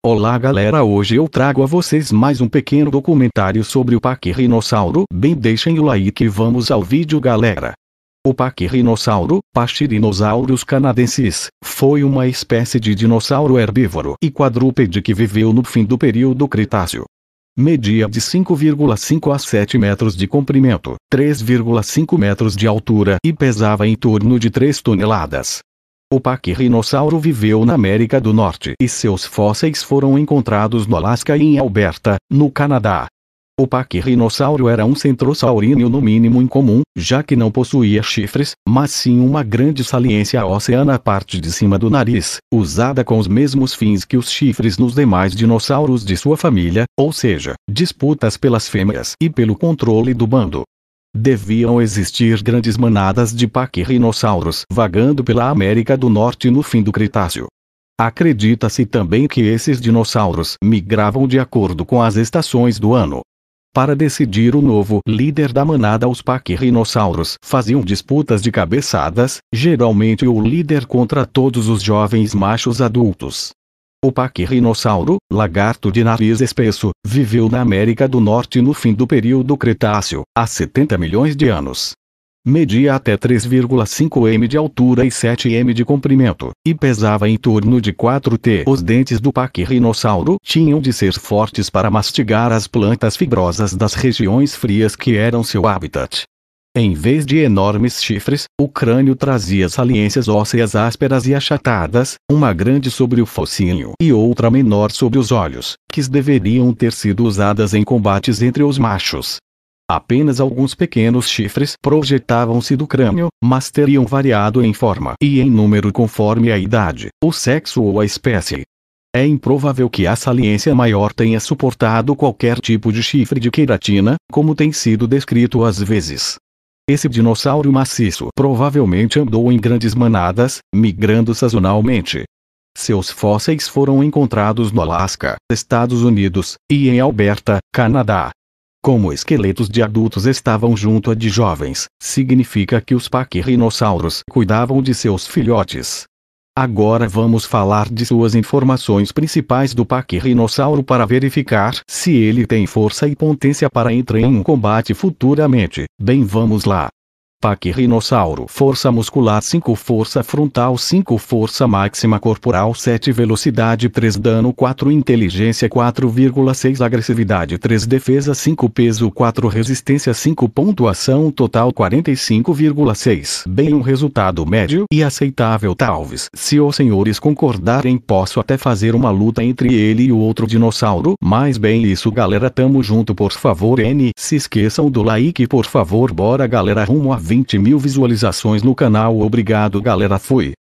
Olá galera hoje eu trago a vocês mais um pequeno documentário sobre o paquirrinossauro. Bem deixem o like e vamos ao vídeo galera. O paquirrinossauro, Pachyrhinosaurus canadensis, foi uma espécie de dinossauro herbívoro e quadrúpede que viveu no fim do período Cretáceo. Media de 5,5 a 7 metros de comprimento, 3,5 metros de altura e pesava em torno de 3 toneladas. O paquirrinossauro viveu na América do Norte e seus fósseis foram encontrados no Alasca e em Alberta, no Canadá. O paquirrinossauro era um centrosauríneo no mínimo incomum, já que não possuía chifres, mas sim uma grande saliência óssea na parte de cima do nariz, usada com os mesmos fins que os chifres nos demais dinossauros de sua família, ou seja, disputas pelas fêmeas e pelo controle do bando. Deviam existir grandes manadas de paquirrinossauros vagando pela América do Norte no fim do Cretáceo. Acredita-se também que esses dinossauros migravam de acordo com as estações do ano. Para decidir o novo líder da manada os paquirrinossauros faziam disputas de cabeçadas, geralmente o líder contra todos os jovens machos adultos. O paquirrinossauro, lagarto de nariz espesso, viveu na América do Norte no fim do período Cretáceo, há 70 milhões de anos. Media até 3,5 m de altura e 7 m de comprimento, e pesava em torno de 4 t. Os dentes do paquirrinossauro tinham de ser fortes para mastigar as plantas fibrosas das regiões frias que eram seu habitat. Em vez de enormes chifres, o crânio trazia saliências ósseas ásperas e achatadas, uma grande sobre o focinho e outra menor sobre os olhos, que deveriam ter sido usadas em combates entre os machos. Apenas alguns pequenos chifres projetavam-se do crânio, mas teriam variado em forma e em número conforme a idade, o sexo ou a espécie. É improvável que a saliência maior tenha suportado qualquer tipo de chifre de queratina, como tem sido descrito às vezes. Esse dinossauro maciço provavelmente andou em grandes manadas, migrando sazonalmente. Seus fósseis foram encontrados no Alasca, Estados Unidos, e em Alberta, Canadá. Como esqueletos de adultos estavam junto a de jovens, significa que os paquirrinossauros cuidavam de seus filhotes. Agora vamos falar de suas informações principais do paquirrinossauro para verificar se ele tem força e potência para entrar em um combate futuramente. Bem vamos lá. Paquirrinossauro Força muscular 5 Força frontal 5 Força máxima corporal 7 Velocidade 3 Dano 4 Inteligência 4,6 Agressividade 3 Defesa 5 Peso 4 Resistência 5 Pontuação total 45,6 Bem um resultado médio e aceitável. Talvez Se os senhores concordarem posso até fazer uma luta entre ele e o outro dinossauro. Mas bem isso galera tamo junto por favor N Se esqueçam do like por favor bora galera rumo a 20 mil visualizações no canal. Obrigado galera fui.